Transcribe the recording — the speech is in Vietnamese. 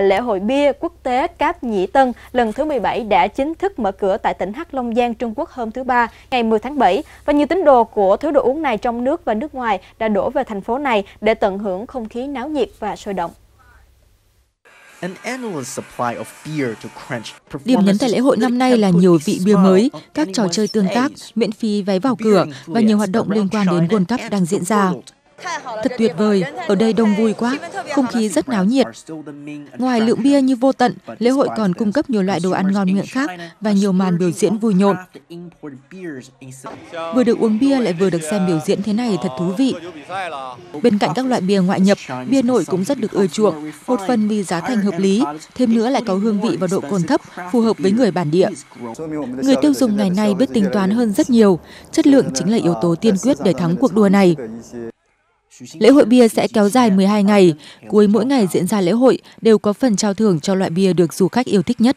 Lễ hội bia quốc tế Cáp Nhĩ Tân lần thứ 17 đã chính thức mở cửa tại tỉnh Hắc Long Giang, Trung Quốc hôm thứ Ba, ngày 10 tháng 7 và nhiều tín đồ của thứ đồ uống này trong nước và nước ngoài đã đổ về thành phố này để tận hưởng không khí náo nhiệt và sôi động. Điểm nhấn tại lễ hội năm nay là nhiều vị bia mới, các trò chơi tương tác, miễn phí vé vào cửa và nhiều hoạt động liên quan đến World Cup đang diễn ra. Thật tuyệt vời, ở đây đông vui quá, không khí rất náo nhiệt. Ngoài lượng bia như vô tận, lễ hội còn cung cấp nhiều loại đồ ăn ngon miệng khác và nhiều màn biểu diễn vui nhộn. Vừa được uống bia lại vừa được xem biểu diễn thế này thật thú vị. Bên cạnh các loại bia ngoại nhập, bia nội cũng rất được ưa chuộng, một phần vì giá thành hợp lý, thêm nữa lại có hương vị và độ cồn thấp, phù hợp với người bản địa. Người tiêu dùng ngày nay biết tính toán hơn rất nhiều, chất lượng chính là yếu tố tiên quyết để thắng cuộc đua này. Lễ hội bia sẽ kéo dài 12 ngày, cuối mỗi ngày diễn ra lễ hội đều có phần trao thưởng cho loại bia được du khách yêu thích nhất.